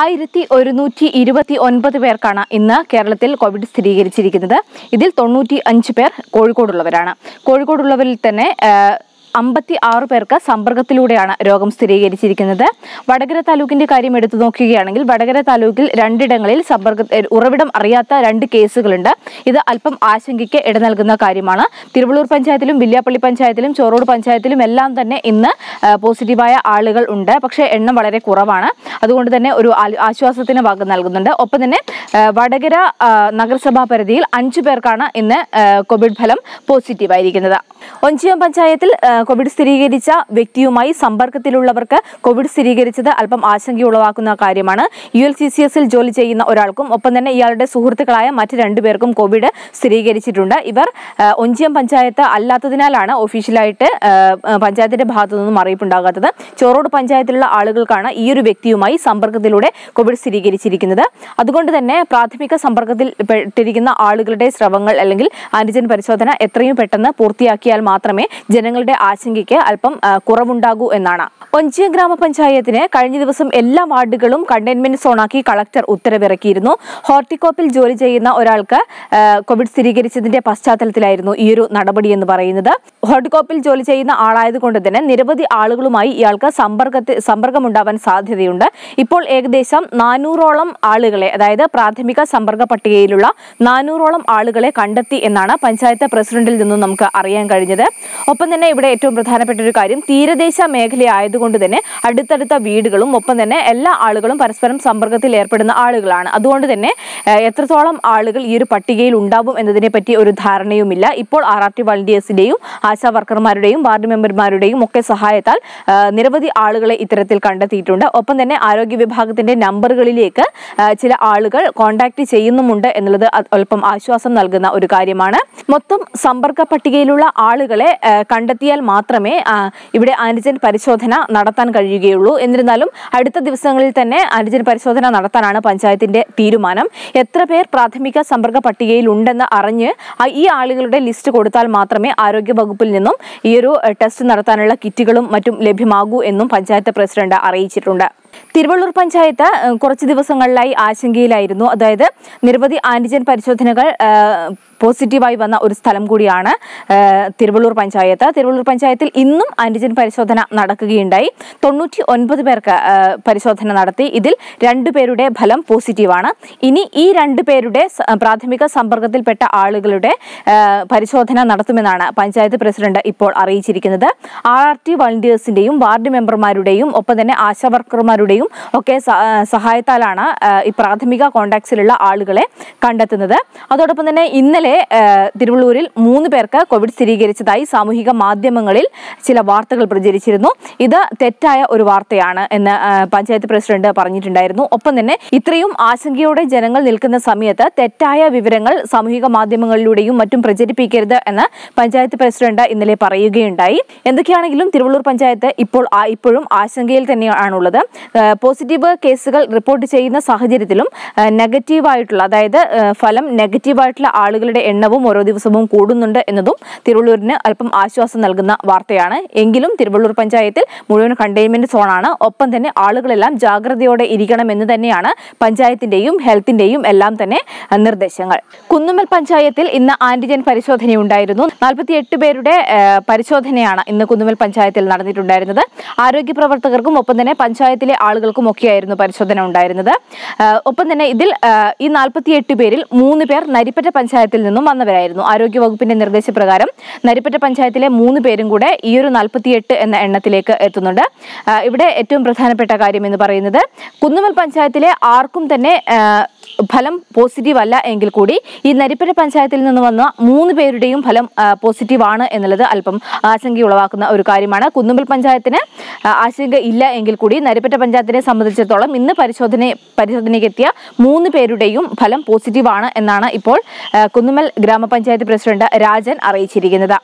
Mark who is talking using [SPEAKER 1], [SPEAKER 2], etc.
[SPEAKER 1] ആയിരത്തി ഒരുന്നൂറ്റി ഇരുപത്തി ഒൻപത് പേർക്കാണ് ഇന്ന് കേരളത്തിൽ കോവിഡ് സ്ഥിരീകരിച്ചിരിക്കുന്നത്. ഇതിൽ തൊണ്ണൂറ്റി അഞ്ച് പേർ കോഴിക്കോടുള്ളവരാണ്. കോഴിക്കോടുള്ളവരിൽ തന്നെ അമ്പത്തി ആറ് പേർക്ക് സമ്പർക്കത്തിലൂടെയാണ് രോഗം സ്ഥിരീകരിച്ചിരിക്കുന്നത്. വടകര താലൂക്കിന്റെ കാര്യം എടുത്തു നോക്കുകയാണെങ്കിൽ വടകര താലൂക്കിൽ രണ്ടിടങ്ങളിൽ സമ്പർക്ക ഉറവിടം അറിയാത്ത രണ്ട് കേസുകളുണ്ട്. ഇത് അല്പം ആശങ്കയ്ക്ക് ഇട നൽകുന്ന കാര്യമാണ്. തിരുവള്ളൂർ പഞ്ചായത്തിലും വില്യാപ്പള്ളി പഞ്ചായത്തിലും ചോറോട് പഞ്ചായത്തിലും എല്ലാം തന്നെ ഇന്ന് പോസിറ്റീവായ ആളുകൾ ഉണ്ട്. പക്ഷേ എണ്ണം വളരെ കുറവാണ്. അതുകൊണ്ട് തന്നെ ഒരു ആശ്വാസത്തിന് ഭാഗം നൽകുന്നുണ്ട്. ഒപ്പം തന്നെ വടകര നഗരസഭാ പരിധിയിൽ അഞ്ചു പേർക്കാണ് ഇന്ന് കോവിഡ് ഫലം പോസിറ്റീവായിരിക്കുന്നത്. ഒഞ്ചിയം പഞ്ചായത്തിൽ കോവിഡ് സ്ഥിരീകരിച്ച വ്യക്തിയുമായി സമ്പർക്കത്തിലുള്ളവർക്ക് കോവിഡ് സ്ഥിരീകരിച്ചത് അല്പം ആശങ്കയുളവാക്കുന്ന കാര്യമാണ്. യു എൽ സി സി എസിൽ ജോലി ചെയ്യുന്ന ഒരാൾക്കും ഒപ്പം തന്നെ ഇയാളുടെ സുഹൃത്തുക്കളായ മറ്റ് രണ്ടുപേർക്കും കോവിഡ് സ്ഥിരീകരിച്ചിട്ടുണ്ട്. ഇവർ ഒഞ്ചിയം പഞ്ചായത്ത് അല്ലാത്തതിനാലാണ് ഒഫീഷ്യലായിട്ട് പഞ്ചായത്തിന്റെ ഭാഗത്തു നിന്നും അറിയിപ്പുണ്ടാകാത്തത്. ചോറോട് പഞ്ചായത്തിലുള്ള ആളുകൾക്കാണ് ഈ ഒരു വ്യക്തിയുമായി സമ്പർക്കത്തിലൂടെ കോവിഡ് സ്ഥിരീകരിച്ചിരിക്കുന്നത്. അതുകൊണ്ട് തന്നെ പ്രാഥമിക സമ്പർക്കത്തിൽ പെട്ടിരിക്കുന്ന ആളുകളുടെ സ്രവങ്ങൾ അല്ലെങ്കിൽ ആന്റിജൻ പരിശോധന എത്രയും പെട്ടെന്ന് പൂർത്തിയാക്കിയാൽ മാത്രമേ ജനങ്ങളുടെ ആശങ്കയ്ക്ക് അല്പം കുറവുണ്ടാകൂ എന്നാണ്. കൊഞ്ചിയ ഗ്രാമപഞ്ചായത്തിന് കഴിഞ്ഞ ദിവസം എല്ലാ വാർഡുകളും കണ്ടെയ്ൻമെന്റ് സോണാക്കി കളക്ടർ ഉത്തരവിറക്കിയിരുന്നു. ഹോർട്ടിക്കോപ്പിൽ ജോലി ചെയ്യുന്ന ഒരാൾക്ക് കോവിഡ് സ്ഥിരീകരിച്ചതിന്റെ പശ്ചാത്തലത്തിലായിരുന്നു ഈ ഒരു നടപടി എന്ന് പറയുന്നത്. ഹോർട്ടിക്കോപ്പിൽ ജോലി ചെയ്യുന്ന ആളായതുകൊണ്ട് തന്നെ നിരവധി ആളുകളുമായി ഇയാൾക്ക് സമ്പർക്കത്തിൽ സമ്പർക്കമുണ്ടാവാൻ സാധ്യതയുണ്ട്. ഇപ്പോൾ ഏകദേശം നാനൂറോളം ആളുകളെ അതായത് പ്രാഥമിക സമ്പർക്ക പട്ടികയിലുള്ള നാനൂറോളം ആളുകളെ കണ്ടെത്തി എന്നാണ് പഞ്ചായത്ത് പ്രസിഡന്റിൽ നിന്നും നമുക്ക് അറിയാൻ കഴിഞ്ഞത്. ഒപ്പം തന്നെ ഇവിടെ ഏറ്റവും പ്രധാനപ്പെട്ട ഒരു കാര്യം തീരദേശ മേഖലയായതുകൊണ്ട് തന്നെ അടുത്തടുത്ത വീടുകളും ഒപ്പം തന്നെ എല്ലാ ആളുകളും പരസ്പരം സമ്പർക്കത്തിൽ ഏർപ്പെടുന്ന ആളുകളാണ്. അതുകൊണ്ട് തന്നെ എത്രത്തോളം ആളുകൾ ഈ ഒരു പട്ടികയിൽ ഉണ്ടാവും എന്നതിനെ പറ്റി ഒരു ധാരണയുമില്ല. ഇപ്പോൾ ആർ ആർ ടി വളണ്ടിയേഴ്സിന്റെയും ആശാ വർക്കർമാരുടെയും വാർഡ് മെമ്പർമാരുടെയും ഒക്കെ സഹായത്താൽ നിരവധി ആളുകളെ ഇത്തരത്തിൽ കണ്ടെത്തിയിട്ടുണ്ട്. ഒപ്പം തന്നെ ആരോഗ്യ വിഭാഗത്തിന്റെ നമ്പറുകളിലേക്ക് ചില ആളുകൾ കോൺടാക്ട് ചെയ്യുന്നുമുണ്ട് എന്നുള്ളത് അല്പം ആശ്വാസം നൽകുന്ന ഒരു കാര്യമാണ്. മൊത്തം സമ്പർക്ക പട്ടികയിലുള്ള ആളുകളെ കണ്ടെത്തിയാൽ മാത്രമേ ഇവിടെ ആന്റിജൻ പരിശോധന നടത്താൻ കഴിയുകയുള്ളൂ. എന്നിരുന്നാലും അടുത്ത ദിവസങ്ങളിൽ തന്നെ ആന്റിജൻ പരിശോധന നടത്താനാണ് പഞ്ചായത്തിന്റെ തീരുമാനം. എത്ര പേർ പ്രാഥമിക സമ്പർക്ക പട്ടികയിൽ ഉണ്ടെന്ന് അറിഞ്ഞ് ഈ ആളുകളുടെ ലിസ്റ്റ് കൊടുത്താൽ മാത്രമേ ആരോഗ്യ വകുപ്പിൽ നിന്നും ഈ ഒരു ടെസ്റ്റ് നടത്താനുള്ള കിറ്റുകളും മറ്റും ലഭ്യമാകൂ എന്നും പഞ്ചായത്ത് പ്രസിഡന്റ് അറിയിച്ചിട്ടുണ്ട്. തിരുവള്ളൂർ പഞ്ചായത്ത് കുറച്ച് ദിവസങ്ങളിലായി ആശങ്കയിലായിരുന്നു. അതായത് നിരവധി ആന്റിജൻ പരിശോധനകൾ പോസിറ്റീവായി വന്ന ഒരു സ്ഥലം കൂടിയാണ് തിരുവള്ളൂർ പഞ്ചായത്ത്. തിരുവള്ളൂർ പഞ്ചായത്തിൽ ഇന്നും ആന്റിജൻ പരിശോധന നടക്കുകയുണ്ടായി. തൊണ്ണൂറ്റി ഒൻപത് പേർക്ക് പരിശോധന നടത്തി. ഇതിൽ രണ്ടു പേരുടെ ഫലം പോസിറ്റീവാണ്. ഇനി ഈ രണ്ടു പേരുടെ പ്രാഥമിക സമ്പർക്കത്തിൽപ്പെട്ട ആളുകളുടെ പരിശോധന നടത്തുമെന്നാണ് പഞ്ചായത്ത് പ്രസിഡന്റ് ഇപ്പോൾ അറിയിച്ചിരിക്കുന്നത്. ആർ ആർ ടി വാർഡ് മെമ്പർമാരുടെയും ഒപ്പം തന്നെ ആശാ വർക്കർമാരുടെയും ഒക്കെ സ- സഹായത്താലാണ് ഈ പ്രാഥമിക കോണ്ടാക്ട്സിലുള്ള ആളുകളെ കണ്ടെത്തുന്നത്. അതോടൊപ്പം തന്നെ ഇന്നലെ തിരുവള്ളൂരിൽ മൂന്ന് പേർക്ക് കോവിഡ് സ്ഥിരീകരിച്ചതായി സാമൂഹിക മാധ്യമങ്ങളിൽ ചില വാർത്തകൾ പ്രചരിച്ചിരുന്നു. ഇത് തെറ്റായ ഒരു വാർത്തയാണ് എന്ന് പഞ്ചായത്ത് പ്രസിഡന്റ് പറഞ്ഞിട്ടുണ്ടായിരുന്നു. ഒപ്പം തന്നെ ഇത്രയും ആശങ്കയോടെ ജനങ്ങൾ നിൽക്കുന്ന സമയത്ത് തെറ്റായ വിവരങ്ങൾ സാമൂഹിക മാധ്യമങ്ങളിലൂടെയും മറ്റും പ്രചരിപ്പിക്കരുത് എന്ന് പഞ്ചായത്ത് പ്രസിഡന്റ് ഇന്നലെ പറയുകയുണ്ടായി. എന്തൊക്കെയാണെങ്കിലും തിരുവള്ളൂർ പഞ്ചായത്ത് ഇപ്പോൾ ഇപ്പോഴും ആശങ്കയിൽ തന്നെയാണുള്ളത്. പോസിറ്റീവ് കേസുകൾ റിപ്പോർട്ട് ചെയ്യുന്ന സാഹചര്യത്തിലും നെഗറ്റീവായിട്ടുള്ള അതായത് ഫലം നെഗറ്റീവായിട്ടുള്ള ആളുകളുടെ എണ്ണവും ഓരോ ദിവസവും കൂടുന്നുണ്ട് എന്നതും തിരുവള്ളൂരിന് അല്പം ആശ്വാസം നൽകുന്ന വാർത്തയാണ്. എങ്കിലും തിരുവള്ളൂർ പഞ്ചായത്തിൽ മുഴുവൻ കണ്ടെയ്ൻമെന്റ് സോണാണ്. ഒപ്പം തന്നെ ആളുകളെല്ലാം ജാഗ്രതയോടെ ഇരിക്കണം എന്ന് തന്നെയാണ് പഞ്ചായത്തിന്റെയും ഹെൽത്തിന്റെയും എല്ലാം തന്നെ നിർദ്ദേശങ്ങൾ. കുന്നുമൽ പഞ്ചായത്തിൽ ഇന്ന് ആന്റിജൻ പരിശോധനയുണ്ടായിരുന്നു. നാൽപ്പത്തിയെട്ട് പേരുടെ പരിശോധനയാണ് ഇന്ന് കുന്നുമൽ പഞ്ചായത്തിൽ നടന്നിട്ടുണ്ടായിരുന്നത്. ആരോഗ്യ പ്രവർത്തകർക്കും ഒപ്പം തന്നെ പഞ്ചായത്തിലെ ആളുകൾക്കും ഒക്കെയായിരുന്നു പരിശോധന ഉണ്ടായിരുന്നത്. ഒപ്പം തന്നെ ഇതിൽ ഈ നാൽപ്പത്തിയെട്ട് പേരിൽ മൂന്ന് പേർ നരിപ്പറ്റ പഞ്ചായത്തിൽ നിന്നും വന്നവരായിരുന്നു. ആരോഗ്യവകുപ്പിന്റെ നിർദ്ദേശപ്രകാരം നരിപ്പറ്റ പഞ്ചായത്തിലെ മൂന്ന് പേരും കൂടെ ഈ ഒരു നാൽപ്പത്തിയെട്ട് എന്ന എണ്ണത്തിലേക്ക് എത്തുന്നുണ്ട്. ഇവിടെ ഏറ്റവും പ്രധാനപ്പെട്ട കാര്യം എന്ന് പറയുന്നത് കുന്നുമൽ പഞ്ചായത്തിലെ ആർക്കും തന്നെ ഫലം പോസിറ്റീവ് അല്ല എങ്കിൽ കൂടി ഈ നരിപ്പര പഞ്ചായത്തിൽ നിന്ന് വന്ന മൂന്ന് പേരുടെയും ഫലം പോസിറ്റീവ് ആണ് എന്നുള്ളത് അല്പം ആശങ്ക ഉളവാക്കുന്ന ഒരു കാര്യമാണ്. കുന്നുമ്പൽ പഞ്ചായത്തിന് ആശങ്ക ഇല്ല എങ്കിൽ കൂടി നരിപ്പറ്റ പഞ്ചായത്തിനെ സംബന്ധിച്ചിടത്തോളം ഇന്ന് പരിശോധന പരിശോധനയ്ക്ക് എത്തിയ മൂന്ന് പേരുടെയും ഫലം പോസിറ്റീവ് ആണ് എന്നാണ് ഇപ്പോൾ കുന്നുമൽ ഗ്രാമപഞ്ചായത്ത് പ്രസിഡന്റ് രാജൻ അറിയിച്ചിരിക്കുന്നത്.